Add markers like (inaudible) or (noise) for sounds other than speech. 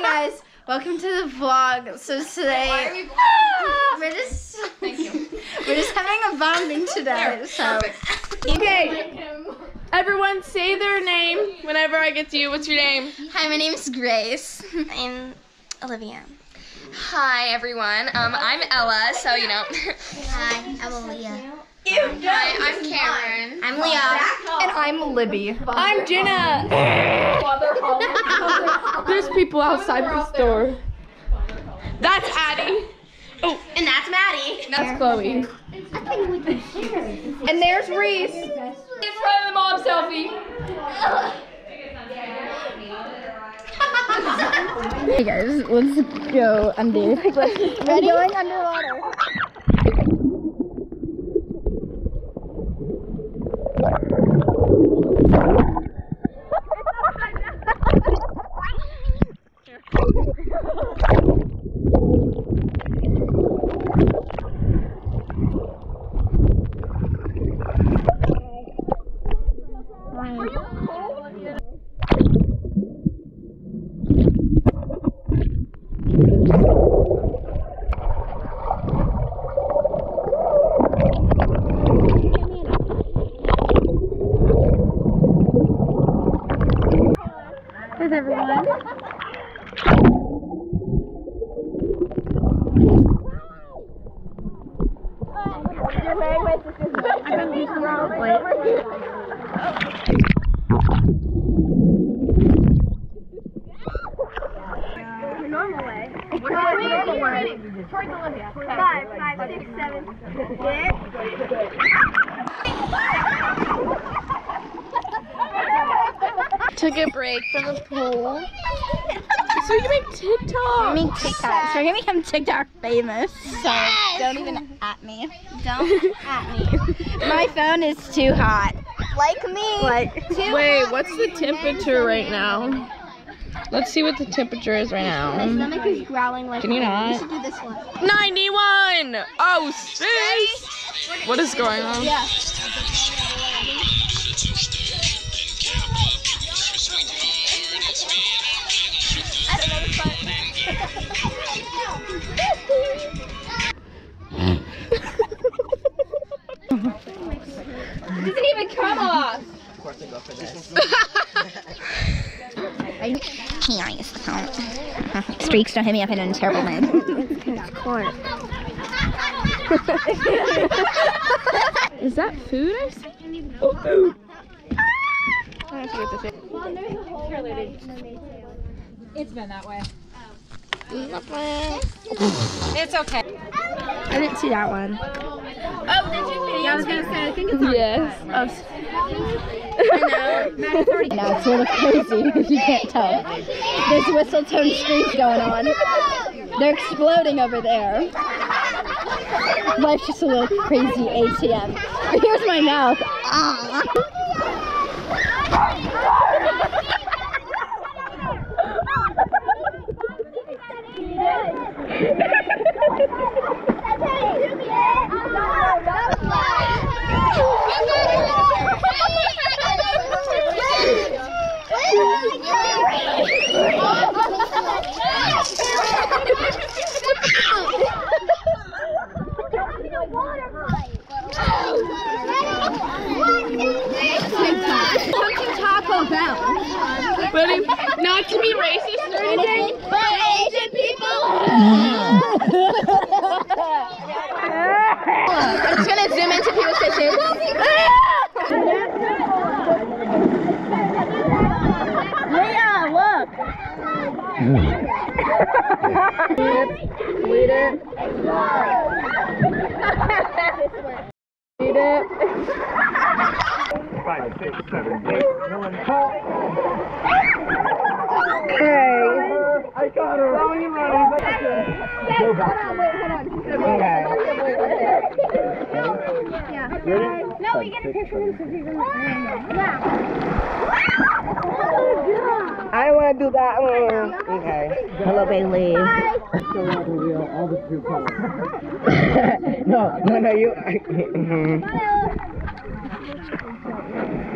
Hi guys, welcome to the vlog. So today we're just Thank you. (laughs) we're just having a bonding today. So Okay. Everyone say their name whenever I get to you. What's your name? hi, my name is Grace. (laughs) I'm Olivia. Hi everyone. Um, I'm Ella, so you know. Hi, I'm Leah. Hi, I'm Cameron. I'm Leah. And I'm Libby. I'm Jenna. There's people outside the store. That's Addie. Oh, And that's Maddie. And that's Chloe. And there's Reese. In front of the mom selfie. (laughs) Hey guys, let's go under. We're going underwater. Thank you. Took a break from the pool. So you can make TikTok. make TikTok. So we're gonna become TikTok famous. So don't even at me. Don't (laughs) at me. My phone is too hot. Like me. Like Too Wait, what's the temperature right now? Let's see what the temperature is right now. My now. stomach is growling like Can you We not? should do this one. 91! Oh, sis! What is going on? Yeah. Doesn't even come off. I the phone. Streaks don't hit me up in a terrible mood. Is that food I see? Oh, food. I have to get this in. It's been that way. It's okay. I didn't see that one. Oh, did you? Yeah, I was gonna say. I think it's Yes. No, (laughs) it's a little crazy (laughs) if you can't tell. There's whistle tone screams going on. They're exploding over there. Life's just a little crazy ATM. Here's my mouth. Ah. But if, not to be racist or anything. But Asian people. I'm just gonna zoom into people's faces. Yeah, look. Read it. Read it. Five, six, seven, eight, one. Okay. I got her. Go back. Okay. Ready? No, we get a picture of him. I want to do that one. Okay. Hello, Bailey. The all the no, no, no, you. mhm.